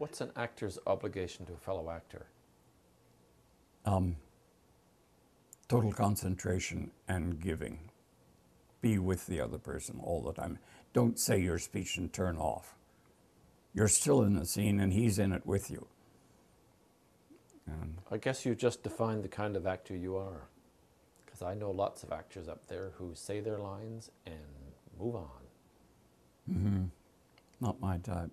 What's an actor's obligation to a fellow actor? Um, total concentration and giving. Be with the other person all the time. Don't say your speech and turn off. You're still in the scene and he's in it with you. And I guess you just defined the kind of actor you are. Because I know lots of actors up there who say their lines and move on. Mm-hmm. not my type.